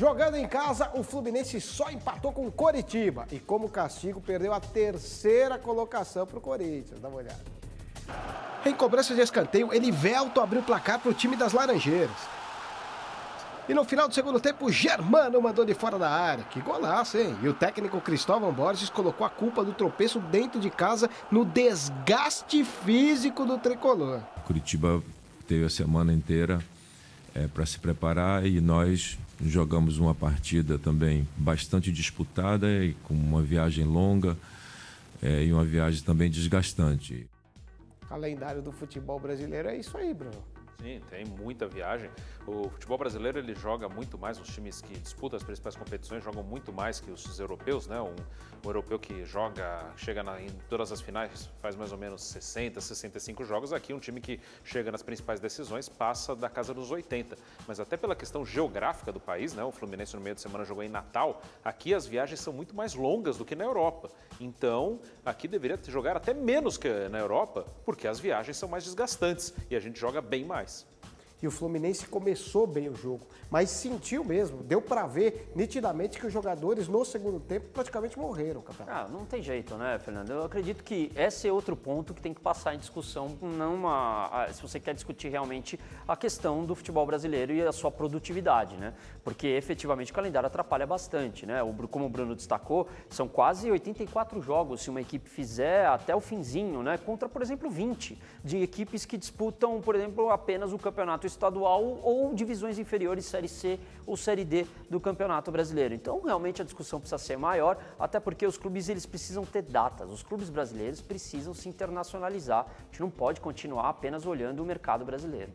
Jogando em casa, o Fluminense só empatou com o Coritiba e, como castigo, perdeu a terceira colocação para o Corinthians. Dá uma olhada. Em cobrança de escanteio, Elivelto abriu o placar para o time das Laranjeiras. E no final do segundo tempo, o Germano mandou de fora da área. Que golaço, hein? E o técnico Cristóvão Borges colocou a culpa do tropeço dentro de casa no desgaste físico do tricolor. Curitiba teve a semana inteira é, para se preparar e nós jogamos uma partida também bastante disputada e com uma viagem longa é, e uma viagem também desgastante. Calendário do futebol brasileiro é isso aí, Bruno. Sim, tem muita viagem. O futebol brasileiro ele joga muito mais, os times que disputam as principais competições jogam muito mais que os europeus, né? Um, um europeu que joga, chega na, em todas as finais, faz mais ou menos 60, 65 jogos. Aqui um time que chega nas principais decisões passa da casa dos 80. Mas até pela questão geográfica do país, né? O Fluminense no meio de semana jogou em Natal. Aqui as viagens são muito mais longas do que na Europa. Então, aqui deveria jogar até menos que na Europa, porque as viagens são mais desgastantes e a gente joga bem mais. Christ. E o Fluminense começou bem o jogo, mas sentiu mesmo, deu para ver nitidamente que os jogadores no segundo tempo praticamente morreram, campeonato. Ah, não tem jeito, né, Fernando? Eu acredito que esse é outro ponto que tem que passar em discussão, não uma, se você quer discutir realmente a questão do futebol brasileiro e a sua produtividade, né? Porque efetivamente o calendário atrapalha bastante, né? Como o Bruno destacou, são quase 84 jogos se uma equipe fizer até o finzinho, né? Contra, por exemplo, 20 de equipes que disputam, por exemplo, apenas o campeonato estadual ou divisões inferiores, Série C ou Série D do Campeonato Brasileiro. Então, realmente a discussão precisa ser maior, até porque os clubes eles precisam ter datas. Os clubes brasileiros precisam se internacionalizar. A gente não pode continuar apenas olhando o mercado brasileiro.